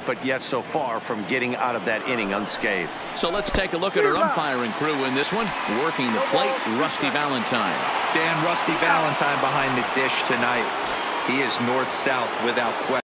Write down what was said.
but yet so far from getting out of that inning unscathed. So let's take a look at our umpiring crew in this one. Working the plate, Rusty Valentine. Dan Rusty Valentine behind the dish tonight. He is north-south without question.